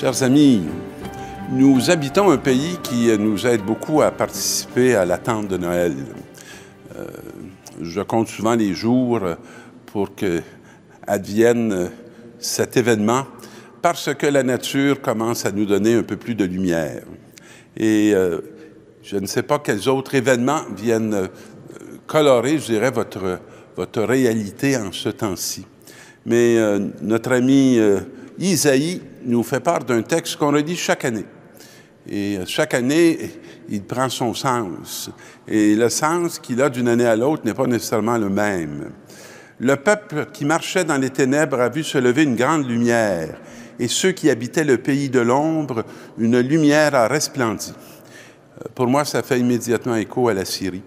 Chers amis, nous habitons un pays qui nous aide beaucoup à participer à l'attente de Noël. Euh, je compte souvent les jours pour que advienne cet événement parce que la nature commence à nous donner un peu plus de lumière. Et euh, je ne sais pas quels autres événements viennent euh, colorer, je dirais, votre, votre réalité en ce temps-ci. Mais notre ami Isaïe nous fait part d'un texte qu'on redit chaque année. Et euh, chaque année, il prend son sens. Et le sens qu'il a d'une année à l'autre n'est pas nécessairement le même. Le peuple qui marchait dans les ténèbres a vu se lever une grande lumière, et ceux qui habitaient le pays de l'ombre, une lumière a resplendi. Pour moi, ça fait immédiatement écho à la Syrie,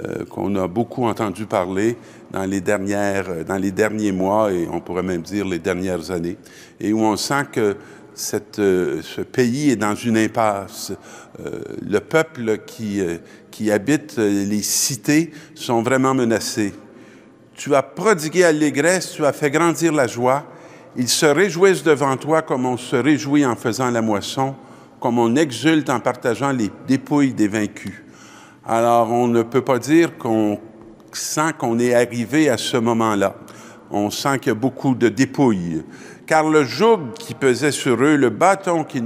euh, qu'on a beaucoup entendu parler dans les, dernières, dans les derniers mois, et on pourrait même dire les dernières années, et où on sent que cette, euh, ce pays est dans une impasse. Euh, le peuple qui, euh, qui habite les cités sont vraiment menacés. Tu as prodigué allégresse, tu as fait grandir la joie. Ils se réjouissent devant toi comme on se réjouit en faisant la moisson, comme on exulte en partageant les dépouilles des vaincus. Alors, on ne peut pas dire qu'on sent qu'on est arrivé à ce moment-là. On sent qu'il y a beaucoup de dépouilles. Car le joug qui pesait sur eux, le bâton qui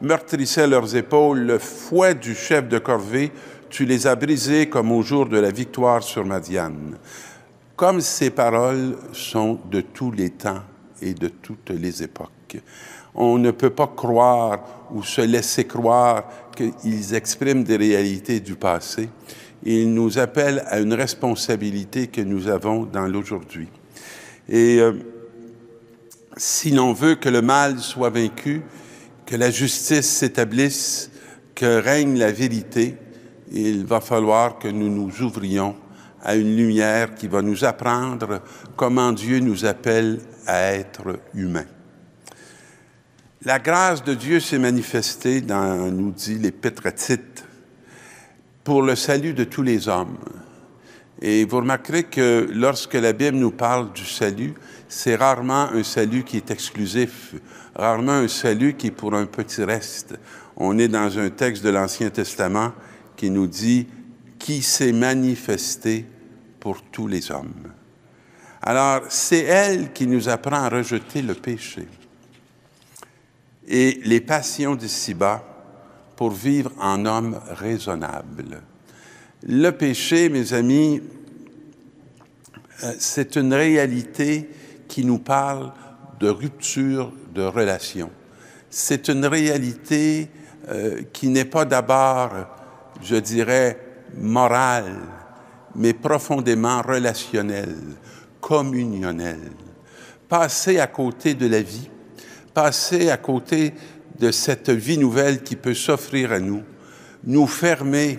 meurtrissait leurs épaules, le fouet du chef de corvée, tu les as brisés comme au jour de la victoire sur Madiane. Comme ces paroles sont de tous les temps et de toutes les époques. On ne peut pas croire ou se laisser croire qu'ils expriment des réalités du passé. Ils nous appellent à une responsabilité que nous avons dans l'aujourd'hui. Et euh, si l'on veut que le mal soit vaincu, que la justice s'établisse, que règne la vérité, il va falloir que nous nous ouvrions à une lumière qui va nous apprendre comment Dieu nous appelle à être humains. La grâce de Dieu s'est manifestée dans, nous dit l'Épître à pour le salut de tous les hommes. Et vous remarquerez que lorsque la Bible nous parle du salut, c'est rarement un salut qui est exclusif, rarement un salut qui est pour un petit reste. On est dans un texte de l'Ancien Testament qui nous dit qui s'est manifesté pour tous les hommes. Alors, c'est elle qui nous apprend à rejeter le péché et les passions d'ici-bas pour vivre en homme raisonnable. Le péché, mes amis, euh, c'est une réalité qui nous parle de rupture de relation. C'est une réalité euh, qui n'est pas d'abord, je dirais, morale, mais profondément relationnelle, communionnelle. Passer à côté de la vie, passer à côté de cette vie nouvelle qui peut s'offrir à nous, nous fermer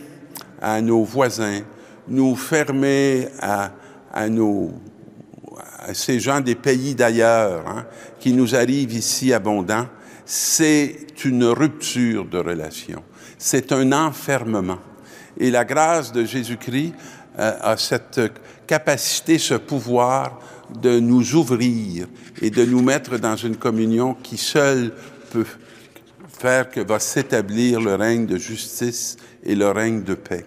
à nos voisins, nous fermer à, à nos à ces gens des pays d'ailleurs hein, qui nous arrivent ici abondants, c'est une rupture de relation, c'est un enfermement. Et la grâce de Jésus-Christ euh, a cette capacité, ce pouvoir de nous ouvrir et de nous mettre dans une communion qui seule peut faire que va s'établir le règne de justice et le règne de paix.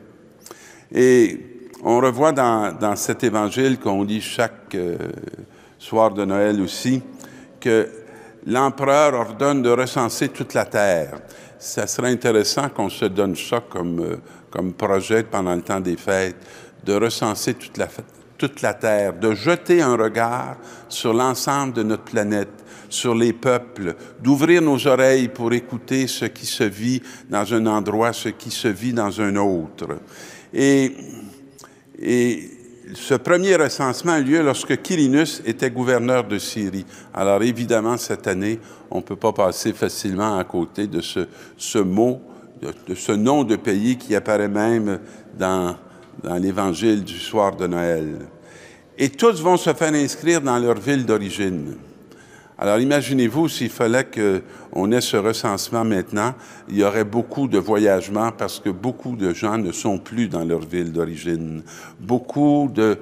Et on revoit dans, dans cet évangile qu'on lit chaque euh, soir de Noël aussi, que l'empereur ordonne de recenser toute la terre. Ça serait intéressant qu'on se donne ça comme, euh, comme projet pendant le temps des fêtes, de recenser toute la, toute la terre, de jeter un regard sur l'ensemble de notre planète, sur les peuples, d'ouvrir nos oreilles pour écouter ce qui se vit dans un endroit, ce qui se vit dans un autre. Et, ce premier recensement a lieu lorsque Quirinus était gouverneur de Syrie. Alors évidemment, cette année, on ne peut pas passer facilement à côté de ce, mot, de, ce nom de pays qui apparaît même dans, dans l'évangile du soir de Noël. Et tous vont se faire inscrire dans leur ville d'origine. Alors imaginez-vous s'il fallait qu'on ait ce recensement maintenant, il y aurait beaucoup de voyagements parce que beaucoup de gens ne sont plus dans leur ville d'origine. Beaucoup de,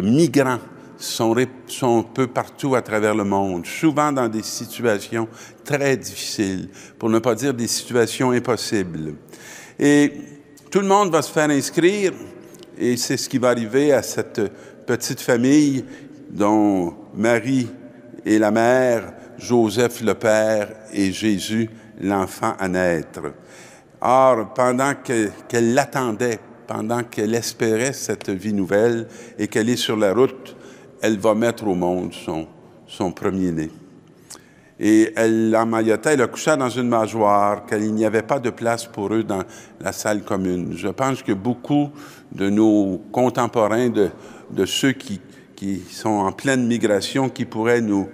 migrants sont, sont un peu partout à travers le monde, souvent dans des situations très difficiles, pour ne pas dire des situations impossibles. Et tout le monde va se faire inscrire, et c'est ce qui va arriver à cette petite famille dont Marie et la mère, Joseph le père et Jésus l'enfant à naître. Or, pendant qu'elle l'attendait, pendant qu'elle espérait cette vie nouvelle et qu'elle est sur la route, elle va mettre au monde son, son premier-né. Et elle l'emmaillotait, elle a couché dans une mangeoire, qu'il n'y avait pas de place pour eux dans la salle commune. Je pense que beaucoup de nos contemporains, de, ceux qui, sont en pleine migration, qui pourraient nous,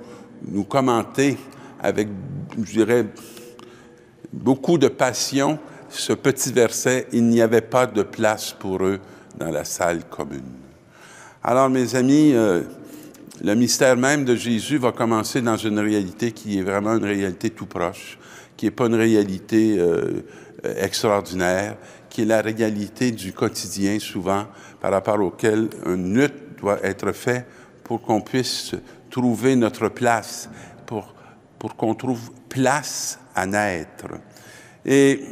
nous commenter avec, je dirais, beaucoup de passion ce petit verset, il n'y avait pas de place pour eux dans la salle commune. Alors, mes amis, euh, le mystère même de Jésus va commencer dans une réalité qui est vraiment une réalité tout proche, qui n'est pas une réalité euh, extraordinaire, qui est la réalité du quotidien souvent, par rapport auquel une lutte doit être faite pour qu'on puisse trouver notre place, pour, pour qu'on trouve place à naître. Et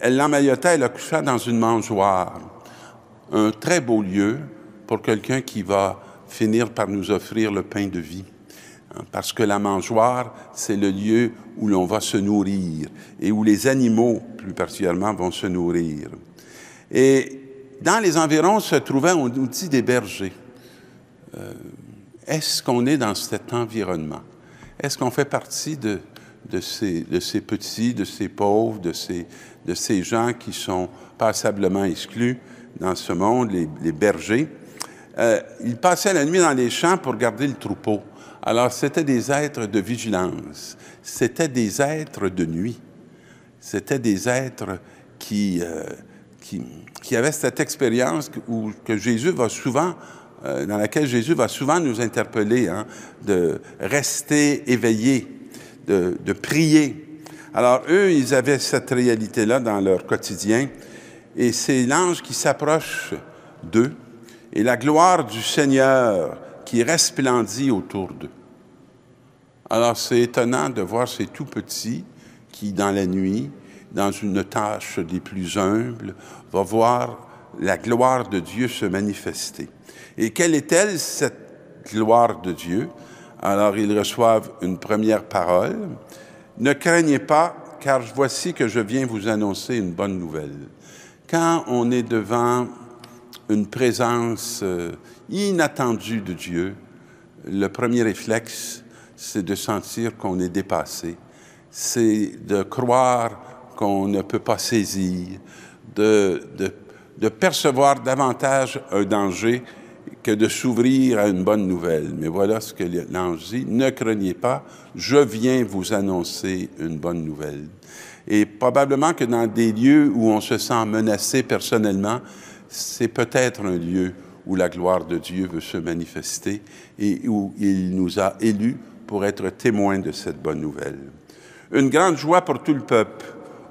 elle l'emmaillotait, elle la coucha dans une mangeoire. Un très beau lieu pour quelqu'un qui va finir par nous offrir le pain de vie. Hein, parce que la mangeoire, c'est le lieu où l'on va se nourrir et où les animaux, plus particulièrement, vont se nourrir. Et dans les environs se trouvaient, on nous dit, des bergers. Euh, est-ce qu'on est dans cet environnement? Est-ce qu'on fait partie de, de ces, de ces petits, de ces pauvres, de ces, de ces gens qui sont passablement exclus dans ce monde, les, bergers? Euh, ils passaient la nuit dans les champs pour garder le troupeau. Alors, c'était des êtres de vigilance. C'était des êtres de nuit. C'était des êtres qui, euh, qui, qui, avaient cette expérience où, que Jésus va souvent, euh, dans laquelle Jésus va souvent nous interpeller, hein, de rester éveillé, de, de prier. Alors, eux, ils avaient cette réalité-là dans leur quotidien, et c'est l'ange qui s'approche d'eux, et la gloire du Seigneur qui resplendit autour d'eux. Alors, c'est étonnant de voir ces tout petits qui, dans la nuit, dans une tâche des plus humbles, va voir la gloire de Dieu se manifester. Et quelle est-elle, cette gloire de Dieu? Alors, ils reçoivent une première parole. Ne craignez pas, car voici que je viens vous annoncer une bonne nouvelle. Quand on est devant une présence euh, inattendue de Dieu, le premier réflexe, c'est de sentir qu'on est dépassé, c'est de croire qu'on ne peut pas saisir, de, de, de percevoir davantage un danger que de s'ouvrir à une bonne nouvelle. Mais voilà ce que l'ange dit, ne craignez pas, je viens vous annoncer une bonne nouvelle. Et probablement que dans des lieux où on se sent menacé personnellement, c'est peut-être un lieu où la gloire de Dieu veut se manifester et où il nous a élus pour être témoins de cette bonne nouvelle. Une grande joie pour tout le peuple.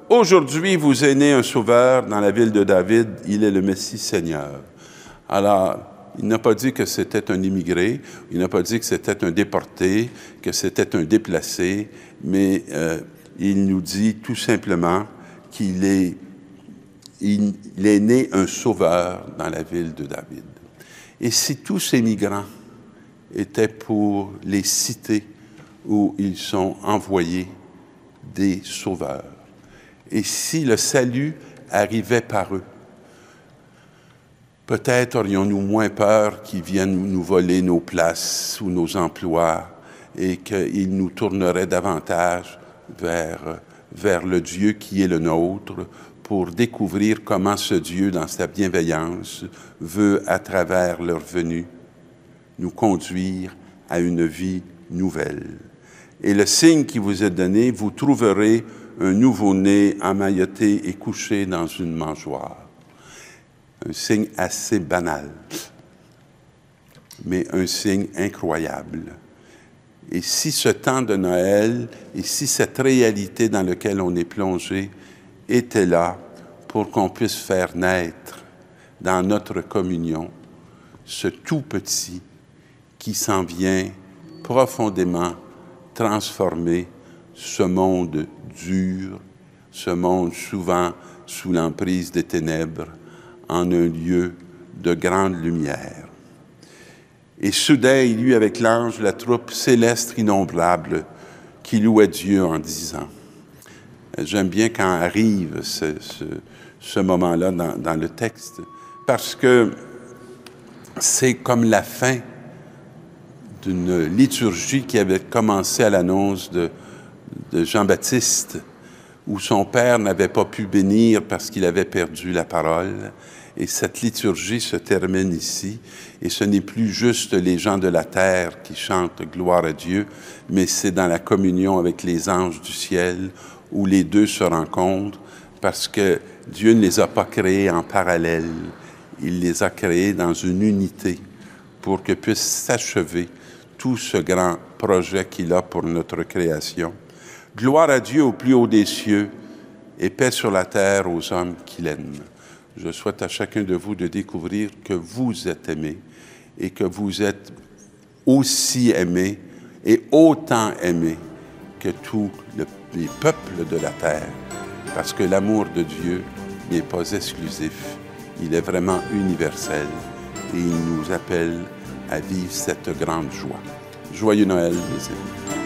Aujourd'hui, vous est né un sauveur dans la ville de David, il est le Messie Seigneur. Alors, il n'a pas dit que c'était un immigré, il n'a pas dit que c'était un déporté, que c'était un déplacé, mais euh, il nous dit tout simplement qu'il est, il, est né un sauveur dans la ville de David. Et si tous ces migrants étaient pour les cités où ils sont envoyés des sauveurs, et si le salut arrivait par eux, Peut-être aurions-nous moins peur qu'ils viennent nous voler nos places ou nos emplois et qu'ils nous tourneraient davantage vers, vers le Dieu qui est le nôtre pour découvrir comment ce Dieu, dans sa bienveillance, veut, à travers leur venue, nous conduire à une vie nouvelle. Et le signe qui vous est donné, vous trouverez un nouveau-né emmailloté et couché dans une mangeoire un signe assez banal, mais un signe incroyable. Et si ce temps de Noël et si cette réalité dans laquelle on est plongé était là pour qu'on puisse faire naître dans notre communion ce tout petit qui s'en vient profondément transformer ce monde dur, ce monde souvent sous l'emprise des ténèbres, en un lieu de grande lumière. Et soudain, il eut avec l'ange la troupe céleste innombrable qui louait Dieu en disant. J'aime bien quand arrive ce, moment-là dans, le texte, parce que c'est comme la fin d'une liturgie qui avait commencé à l'annonce de Jean-Baptiste, où son père n'avait pas pu bénir parce qu'il avait perdu la parole. Et cette liturgie se termine ici. Et ce n'est plus juste les gens de la terre qui chantent gloire à Dieu, mais c'est dans la communion avec les anges du ciel où les deux se rencontrent parce que Dieu ne les a pas créés en parallèle. Il les a créés dans une unité pour que puisse s'achever tout ce grand projet qu'il a pour notre création. Gloire à Dieu au plus haut des cieux et paix sur la terre aux hommes qui l'aiment. Je souhaite à chacun de vous de découvrir que vous êtes aimé et que vous êtes aussi aimé et autant aimé que tous les peuples de la terre, parce que l'amour de Dieu n'est pas exclusif, il est vraiment universel et il nous appelle à vivre cette grande joie. Joyeux Noël, mes amis.